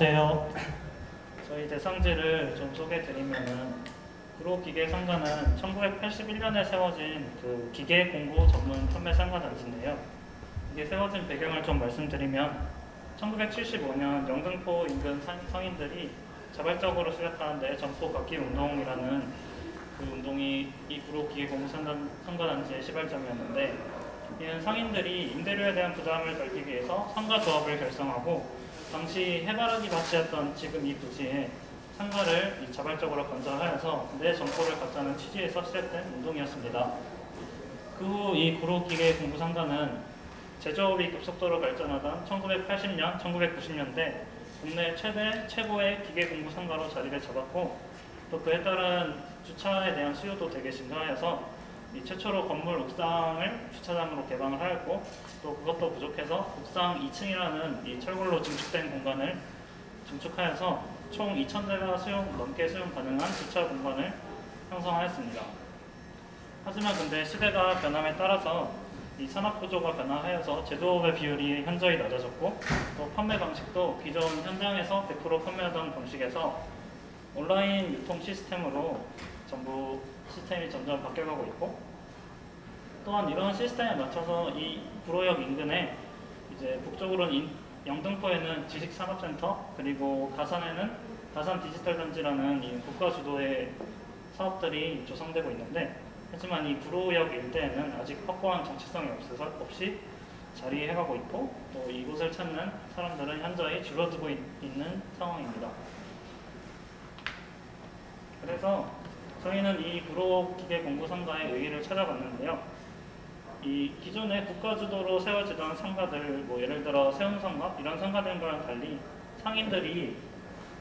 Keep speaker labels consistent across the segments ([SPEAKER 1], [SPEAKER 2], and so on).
[SPEAKER 1] 안녕하세요. 저희 대상지를 좀 소개해드리면은 구로기계 상가는 1981년에 세워진 그 기계 공구 전문 판매 상가 단지인데요. 이게 세워진 배경을 좀 말씀드리면 1975년 영등포 인근 상- 성인들이 자발적으로 시작하는데 점포 걷기 운동이라는 그 운동이 이 구로기계 공구 상가, 단지의 시발점이었는데 이는 상인들이 임대료에 대한 부담을 덜기 위해서 상가 조합을 결성하고 당시 해바라기 밭이었던 지금 이 부지에 상가를 이 자발적으로 건설하여서 내 점포를 갖자는 취지에서 시작된 운동이었습니다. 그 후 이 구로기계 공구 상가는 제조업이 급속도로 발전하던 1980년, 1990년대 국내 최대 최고의 기계 공구 상가로 자리를 잡았고 또 그에 따른 주차에 대한 수요도 되게 증가하여서 이 최초로 건물 옥상을 주차장으로 개방을 하였고 또 그것도 부족해서 옥상 2층이라는 이 철골로 증축된 공간을 증축하여서 총 2,000대가 수용 넘게 수용 가능한 주차 공간을 형성하였습니다. 하지만 근데 시대가 변함에 따라서 이 산업 구조가 변화하여서 제조업의 비율이 현저히 낮아졌고 또 판매 방식도 기존 현장에서 100% 판매하던 방식에서 온라인 유통 시스템으로 전부 시스템이 점점 바뀌어가고 있고 또한 이런 시스템에 맞춰서 이 구로역 인근에 이제 북쪽으로는 인- 영등포에는 지식산업센터 그리고 가산에는 가산 디지털 단지라는 이 국가 주도의 사업들이 조성되고 있는데 하지만 이 구로역 일대에는 아직 확고한 정체성이 없어서 없이 자리해가고 있고 또 이곳을 찾는 사람들은 현저히 줄어들고 있, 있는 상황입니다. 그래서 저희는 이 구로기계 공구상가의 의의를 찾아봤는데요. 이 기존의 국가 주도로 세워지던 상가들, 뭐 예를 들어 세운상가 이런 상가들과는 달리 상인들이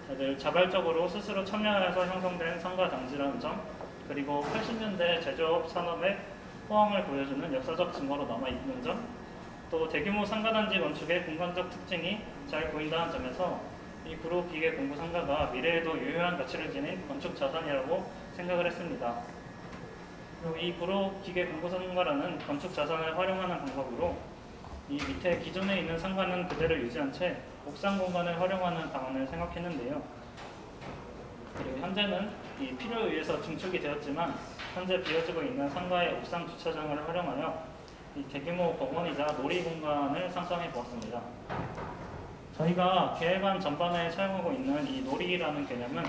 [SPEAKER 1] 다들 자발적으로 스스로 참여해서 형성된 상가 단지라는 점, 그리고 80년대 제조업 산업의 호황을 보여주는 역사적 증거로 남아 있는 점, 또 대규모 상가단지 건축의 공간적 특징이 잘 보인다는 점에서 이 구로 기계 공구 상가가 미래에도 유효한 가치를 지닌 건축 자산이라고 생각을 했습니다. 이 구로 기계 공구 상가라는 건축 자산을 활용하는 방법으로 이 밑에 기존에 있는 상가는 그대로 유지한 채 옥상 공간을 활용하는 방안을 생각했는데요. 그리고 현재는 이 필요에 의해서 증축이 되었지만 현재 비어지고 있는 상가의 옥상 주차장을 활용하여 이 대규모 공원이자 놀이 공간을 상상해 보았습니다. 저희가 계획안 전반에 사용하고 있는 이 놀이라는 개념은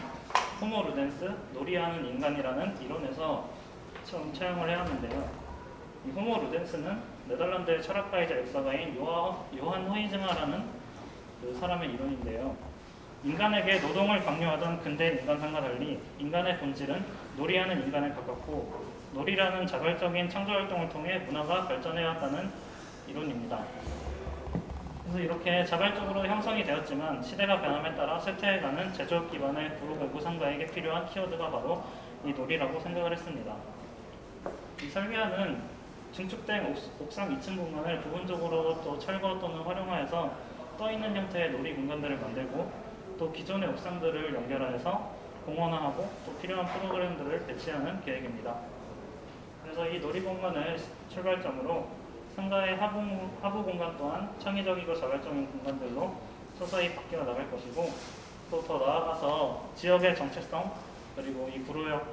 [SPEAKER 1] 호모 루덴스, 놀이하는 인간이라는 이론에서 처음 차용을 해왔는데요. 이 호모 루덴스는 네덜란드의 철학가이자 역사가인 요한 호이즈마라는 그 사람의 이론인데요. 인간에게 노동을 강요하던 근대 인간상과 달리 인간의 본질은 놀이하는 인간에 가깝고 놀이라는 자발적인 창조 활동을 통해 문화가 발전해왔다는 이론입니다. 그래서 이렇게 자발적으로 형성이 되었지만 시대가 변함에 따라 쇠퇴해가는 제조업 기반의 구로공구 상가에게 필요한 키워드가 바로 이 놀이라고 생각을 했습니다. 이 설계안은 증축된 옥- 옥상 2층 공간을 부분적으로 또 철거 또는 활용하여서 떠있는 형태의 놀이 공간들을 만들고 또 기존의 옥상들을 연결하여서 공원화하고 또 필요한 프로그램들을 배치하는 계획입니다. 그래서 이 놀이 공간을 출발점으로 상가의 하부, 하부 공간 또한 창의적이고 자발적인 공간들로 서서히 바뀌어 나갈 것이고 또 더 나아가서 지역의 정체성 그리고 이 구로역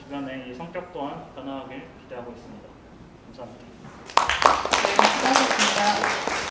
[SPEAKER 1] 주변의 이 성격 또한 변화하길 기대하고 있습니다. 감사합니다.
[SPEAKER 2] 네, 수고하셨습니다.